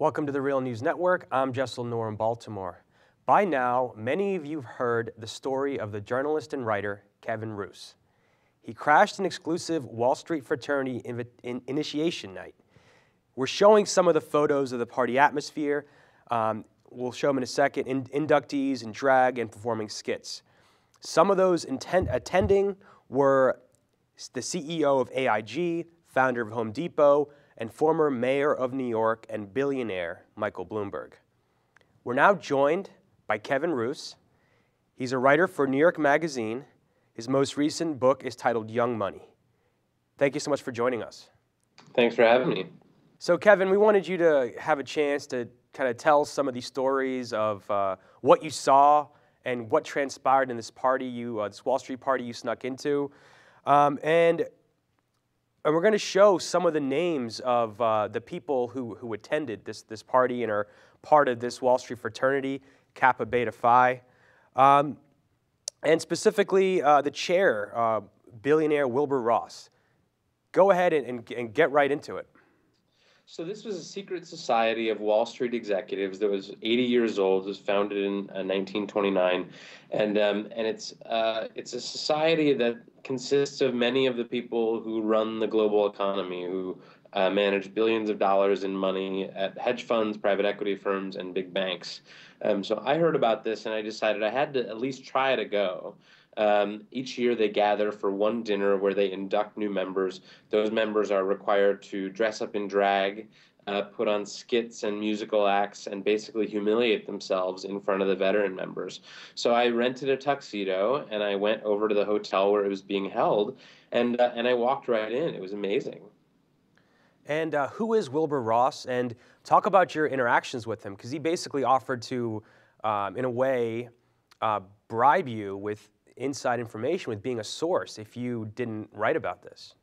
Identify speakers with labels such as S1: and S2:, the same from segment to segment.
S1: Welcome to the Real News Network. I'm Jaisal Noor in Baltimore. By now, many of you have heard the story of the journalist and writer Kevin Roose. He crashed an exclusive Wall Street fraternity in initiation night. We're showing some of the photos of the party atmosphere. Um, we'll show them in a second. In- inductees in drag and performing skits. Some of those attending were the CEO of AIG, founder of Home Depot, and former mayor of New York and billionaire Michael Bloomberg. We're now joined by Kevin Roose. He's a writer for New York Magazine. His most recent book is titled Young Money. Thank you so much for joining us.
S2: Thanks for having me.
S1: So, Kevin, we wanted you to have a chance to kind of tell some of these stories of uh, what you saw and what transpired in this party, you uh, this Wall Street party you snuck into. Um, and, and we're going to show some of the names of uh, the people who, who attended this, this party and are part of this Wall Street fraternity, Kappa Beta Phi. Um, and specifically, uh, the chair, uh, billionaire Wilbur Ross. Go ahead and, and, and get right into it.
S2: So this was a secret society of Wall Street executives that was 80 years old. It was founded in uh, 1929, and um, and it's uh, it's a society that consists of many of the people who run the global economy, who uh, manage billions of dollars in money at hedge funds, private equity firms, and big banks. Um, so I heard about this, and I decided I had to at least try to go. Um, each year they gather for one dinner where they induct new members. Those members are required to dress up in drag, uh, put on skits and musical acts, and basically humiliate themselves in front of the veteran members. So I rented a tuxedo and I went over to the hotel where it was being held, and uh, and I walked right in. It was amazing.
S1: And uh, who is Wilbur Ross? And talk about your interactions with him, because he basically offered to, um, in a way, uh, bribe you with inside information, with being a source if you didn't write about this.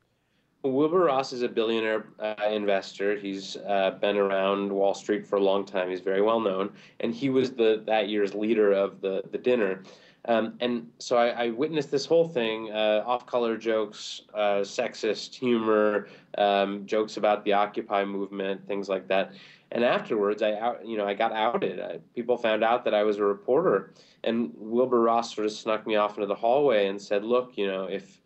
S2: Wilbur Ross is a billionaire uh, investor. He's uh, been around Wall Street for a long time. He's very well known, and he was the that year's leader of the the dinner. Um, and so I, I, witnessed this whole thing: uh, off-color jokes, uh, sexist humor, um, jokes about the Occupy movement, things like that. And afterwards, I out, you know I got outed. I, people found out that I was a reporter, and Wilbur Ross sort of snuck me off into the hallway and said, "Look, you know if."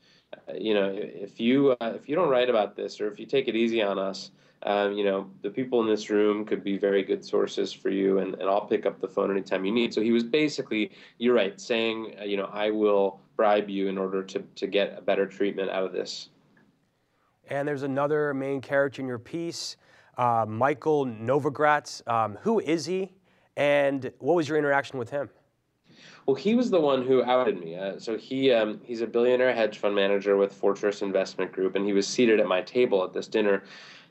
S2: you know, if you uh, if you don't write about this or if you take it easy on us, um, you know, the people in this room could be very good sources for you, and, and I'll pick up the phone anytime you need. So he was basically, you're right, saying, uh, you know, I will bribe you in order to to get a better treatment out of this.
S1: And there's another main character in your piece, uh, Michael Novogratz. Um, who is he, and what was your interaction with him?
S2: Well, he was the one who outed me. Uh, so he um, he's a billionaire hedge fund manager with Fortress Investment Group, and he was seated at my table at this dinner.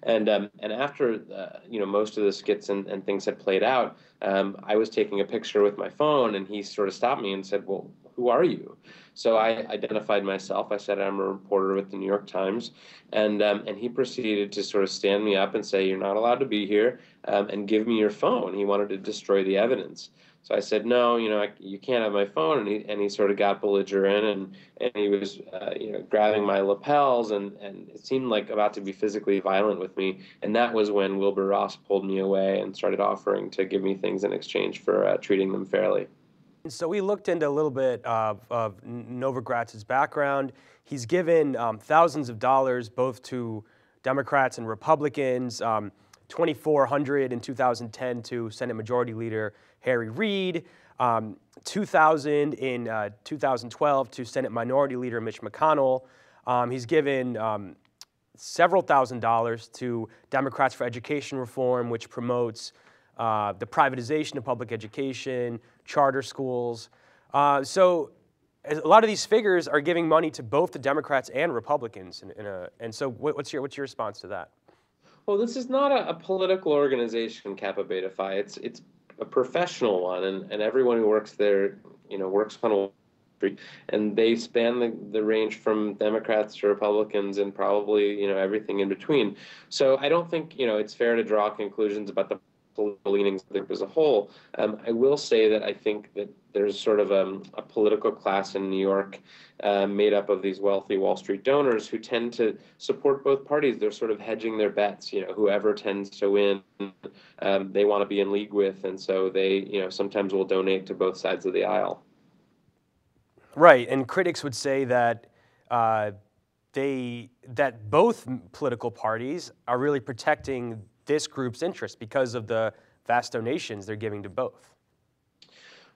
S2: And um, and after uh, you know most of the skits and, and things had played out, um, I was taking a picture with my phone, and he sort of stopped me and said, "Well, who are you?" So I identified myself. I said I'm a reporter with the New York Times, and um, and he proceeded to sort of stand me up and say, "You're not allowed to be here," um, and give me your phone. He wanted to destroy the evidence. So I said, no, you know, I, you can't have my phone. And he, and he sort of got belligerent and, and he was, uh, you know, grabbing my lapels and, and it seemed like about to be physically violent with me. And that was when Wilbur Ross pulled me away and started offering to give me things in exchange for uh, treating them fairly.
S1: So we looked into a little bit of, of Novogratz's background. He's given um, thousands of dollars both to Democrats and Republicans. Um, 2,400 in 2010 to Senate Majority Leader Harry Reid, um, 2,000 in uh, 2012 to Senate Minority Leader Mitch McConnell. Um, he's given um, several thousand dollars to Democrats for Education Reform, which promotes uh, the privatization of public education, charter schools. Uh, so a lot of these figures are giving money to both the Democrats and Republicans. In, in a, and so what's your, what's your response to that?
S2: Well, this is not a, a political organization, Kappa Beta Phi. It's it's a professional one, and, and everyone who works there, you know, works on Street, and they span the, the range from Democrats to Republicans and probably you know everything in between. So I don't think you know it's fair to draw conclusions about the political leanings of the group as a whole. Um, I will say that I think that there's sort of a, a political class in New York uh, made up of these wealthy Wall Street donors who tend to support both parties. They're sort of hedging their bets. You know, whoever tends to win, um, they want to be in league with, and so they, you know, sometimes will donate to both sides of the aisle.
S1: Right, and critics would say that. Uh, they that both political parties are really protecting this group's interest because of the vast donations they're giving to both.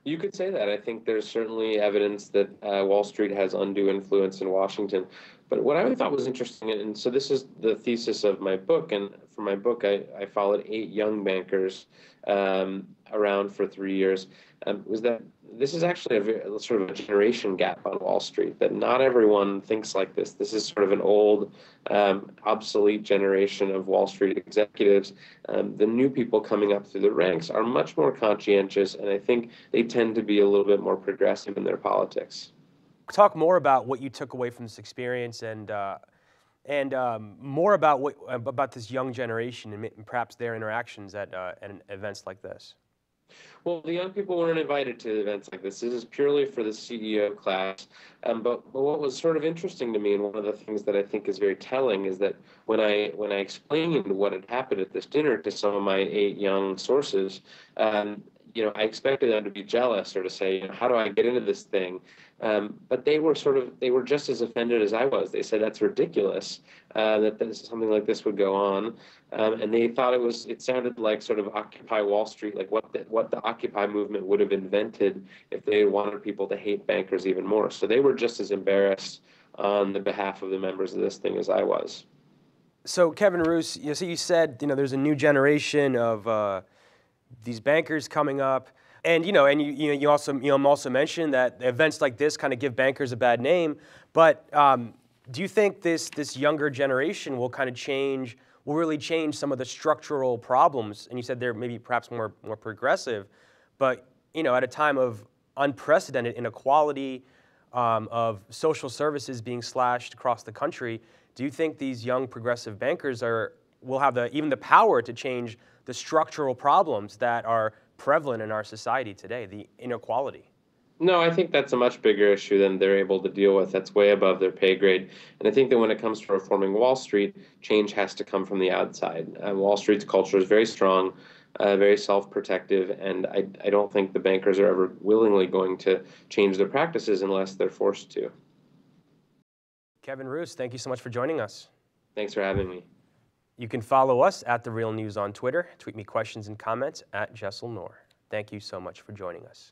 S2: You could say that. I think there's certainly evidence that uh, Wall Street has undue influence in Washington. But what I thought was interesting, and so this is the thesis of my book, and for my book, I, I followed eight young bankers um, around for three years, um, was that this is actually a very, sort of a generation gap on Wall Street, that not everyone thinks like this. This is sort of an old, um, obsolete generation of Wall Street executives. Um, the new people coming up through the ranks are much more conscientious, and I think they tend to be a little bit more progressive in their politics
S1: talk more about what you took away from this experience and uh, and um, more about what about this young generation and perhaps their interactions at, uh, at events like this.
S2: Well, the young people weren't invited to events like this. This is purely for the CEO class. Um, but, but what was sort of interesting to me, and one of the things that I think is very telling, is that when I when I explained what had happened at this dinner to some of my eight young sources, um, you know, I expected them to be jealous or to say, you know, how do I get into this thing? Um, but they were sort of, they were just as offended as I was. They said that's ridiculous uh, that this, something like this would go on, um, and they thought it was, it sounded like sort of Occupy Wall Street, like what the, what the Occupy movement would have invented if they wanted people to hate bankers even more. So they were just as embarrassed on the behalf of the members of this thing as I was.
S1: So Kevin Roose, you know, so you said you know there's a new generation of uh, these bankers coming up. And you know, and you, you know, you also you know, also mentioned that events like this kind of give bankers a bad name. But um, do you think this this younger generation will kind of change, will really change some of the structural problems? And you said they're maybe perhaps more more progressive, but you know, at a time of unprecedented inequality, um, of social services being slashed across the country, do you think these young progressive bankers are will have the even the power to change the structural problems that are prevalent in our society today, the inequality.
S2: No, I think that's a much bigger issue than they're able to deal with. That's way above their pay grade. And I think that when it comes to reforming Wall Street, change has to come from the outside. Uh, Wall Street's culture is very strong, uh, very self protective, and I, I don't think the bankers are ever willingly going to change their practices unless they're forced to.
S1: Kevin Roose, thank you so much for joining us.
S2: Thanks for having me.
S1: You can follow us at The Real News on Twitter. Tweet me questions and comments at Jaisal Noor. Thank you so much for joining us.